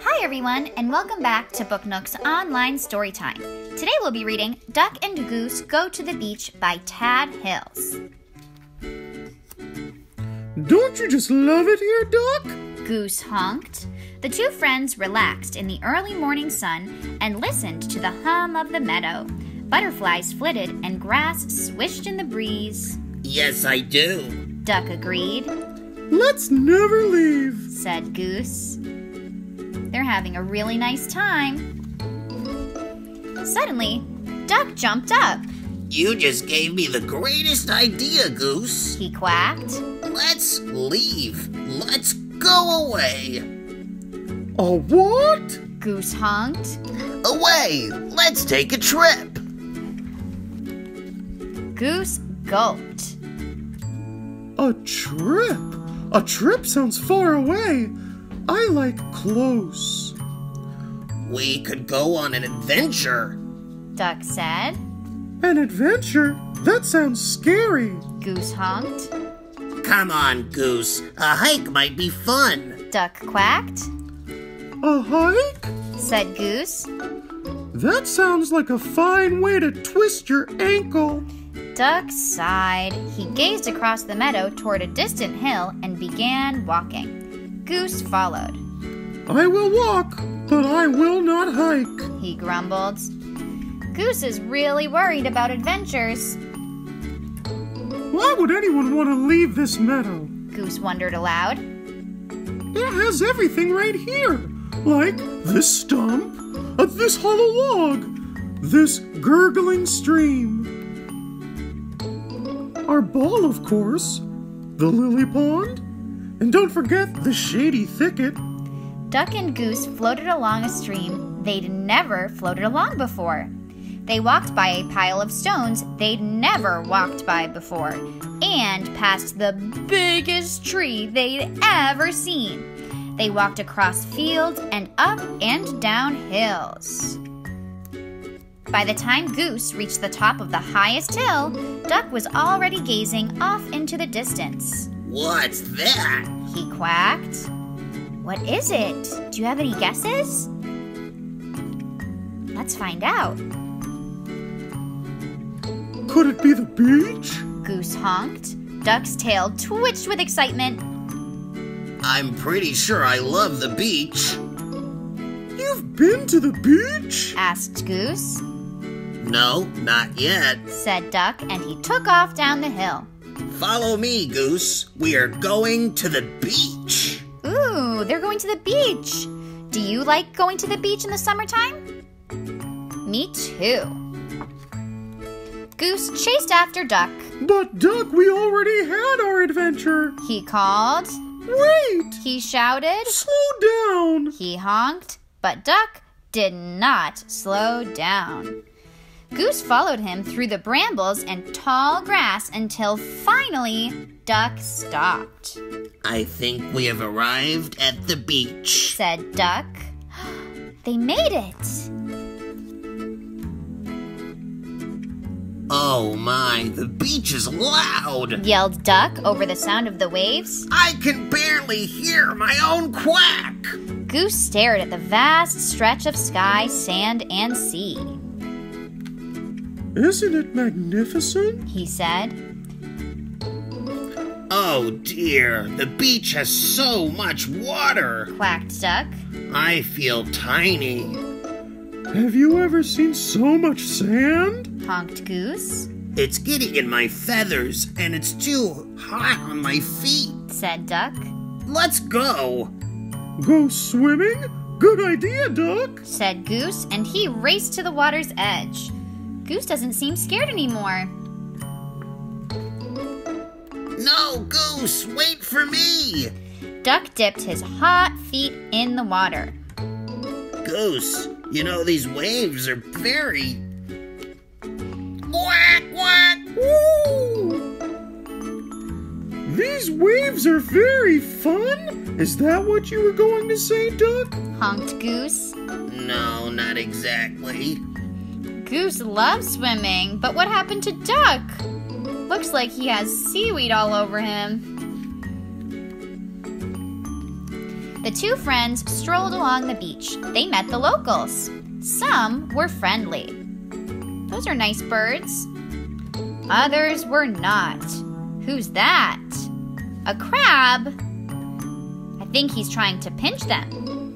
Hi, everyone, and welcome back to Book Nook's online story time. Today we'll be reading Duck and Goose Go to the Beach by Tad Hills. Don't you just love it here, Duck? Goose honked. The two friends relaxed in the early morning sun and listened to the hum of the meadow. Butterflies flitted and grass swished in the breeze. Yes, I do. Duck agreed, Let's never leave. said Goose. They're having a really nice time. Suddenly, Duck jumped up. You just gave me the greatest idea, Goose. He quacked. Let's leave. Let's go away. A what? Goose honked. Away. Let's take a trip. Goose gulped. A trip? A trip sounds far away. I like close. We could go on an adventure. Duck said. An adventure? That sounds scary. Goose honked. Come on, Goose. A hike might be fun. Duck quacked. A hike? Said Goose. That sounds like a fine way to twist your ankle. Duck sighed. He gazed across the meadow toward a distant hill and began walking. Goose followed. I will walk, but I will not hike. He grumbled. Goose is really worried about adventures. Why would anyone want to leave this meadow? Goose wondered aloud. It has everything right here. Like this stump, uh, this hollow log, this gurgling stream. Our ball, of course, the lily pond, and don't forget the shady thicket. Duck and Goose floated along a stream they'd never floated along before. They walked by a pile of stones they'd never walked by before, and past the biggest tree they'd ever seen. They walked across fields and up and down hills. By the time Goose reached the top of the highest hill, Duck was already gazing off into the distance. What's that? He quacked. What is it? Do you have any guesses? Let's find out. Could it be the beach? Goose honked. Duck's tail twitched with excitement. I'm pretty sure I love the beach. You've been to the beach? asked Goose. No, not yet. Said Duck, and he took off down the hill. Follow me, Goose. We are going to the beach. Ooh, they're going to the beach. Do you like going to the beach in the summertime? Me too. Goose chased after Duck. But, Duck, we already had our adventure. He called. Wait! He shouted. Slow down! He honked, but Duck did not slow down. Goose followed him through the brambles and tall grass until finally Duck stopped. I think we have arrived at the beach. Said Duck. They made it. Oh my, the beach is loud. Yelled Duck over the sound of the waves. I can barely hear my own quack. Goose stared at the vast stretch of sky, sand, and sea. Isn't it magnificent? He said. Oh dear, the beach has so much water. Quacked Duck. I feel tiny. Have you ever seen so much sand? Honked Goose. It's getting in my feathers and it's too hot on my feet. Said Duck. Let's go. Go swimming? Good idea, Duck. Said Goose, and he raced to the water's edge. Goose doesn't seem scared anymore. No, Goose, wait for me. Duck dipped his hot feet in the water. Goose, you know these waves are very. Quack, quack, woo! These waves are very fun. Is that what you were going to say, Duck? Honked Goose. No, not exactly. Goose loves swimming, but what happened to Duck? Looks like he has seaweed all over him. The two friends strolled along the beach. They met the locals. Some were friendly. Those are nice birds. Others were not. Who's that? A crab? I think he's trying to pinch them.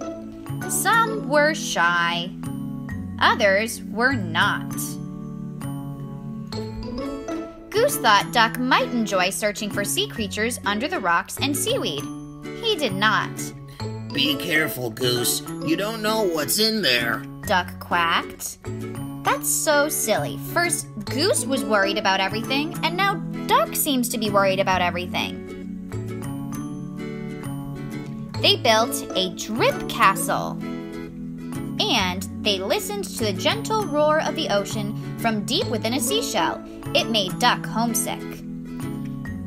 Some were shy. Others were not. Goose thought Duck might enjoy searching for sea creatures under the rocks and seaweed. He did not. Be careful, Goose. You don't know what's in there. Duck quacked. That's so silly. First, Goose was worried about everything, and now Duck seems to be worried about everything. They built a drip castle. And they listened to the gentle roar of the ocean from deep within a seashell. It made Duck homesick.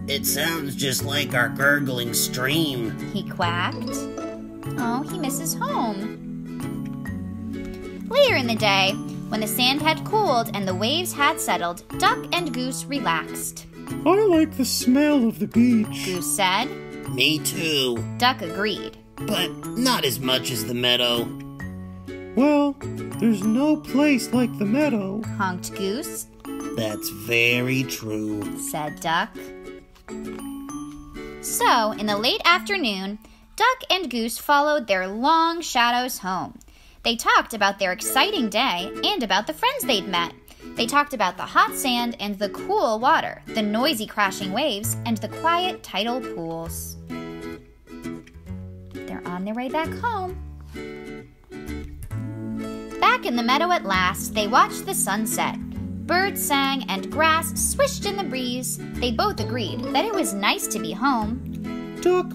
It sounds just like our gurgling stream. He quacked. Oh, he misses home. Later in the day, when the sand had cooled and the waves had settled, Duck and Goose relaxed. I like the smell of the beach. Goose said. Me too. Duck agreed. But not as much as the meadow. Well, there's no place like the meadow. Honked Goose, That's very true. said Duck. So, in the late afternoon, Duck and Goose followed their long shadows home. They talked about their exciting day and about the friends they'd met. They talked about the hot sand and the cool water, the noisy crashing waves, and the quiet tidal pools. They're on their way back home. Back in the meadow at last, they watched the sunset. Birds sang and grass swished in the breeze. They both agreed that it was nice to be home. Duck,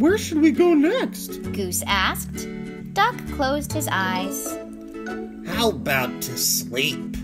where should we go next? Goose asked. Duck closed his eyes. How about to sleep?